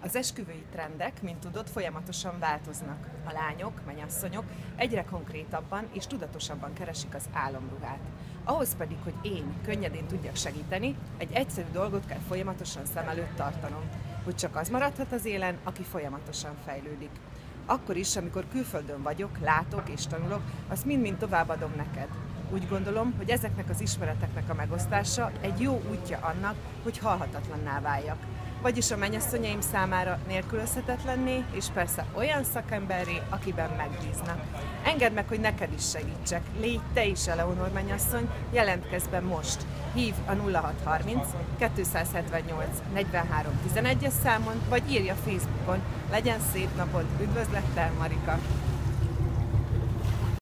Az esküvői trendek, mint tudod, folyamatosan változnak. A lányok, menyasszonyok egyre konkrétabban és tudatosabban keresik az álomruhát. Ahhoz pedig, hogy én könnyedén tudjak segíteni, egy egyszerű dolgot kell folyamatosan szem előtt tartanom, hogy csak az maradhat az élen, aki folyamatosan fejlődik. Akkor is, amikor külföldön vagyok, látok és tanulok, azt mind-mind továbbadom neked. Úgy gondolom, hogy ezeknek az ismereteknek a megosztása egy jó útja annak, hogy halhatatlanná váljak vagyis a mennyasszonyaim számára nélkülözhetetlenné, és persze olyan szakemberré, akiben megbíznak. Engedd meg, hogy neked is segítsek. Légy te is, Eleonor mennyasszony, jelentkezz be most. Hív a 0630 278 43 11-es számon, vagy írja Facebookon. Legyen szép napod, üdvözlettel, Marika!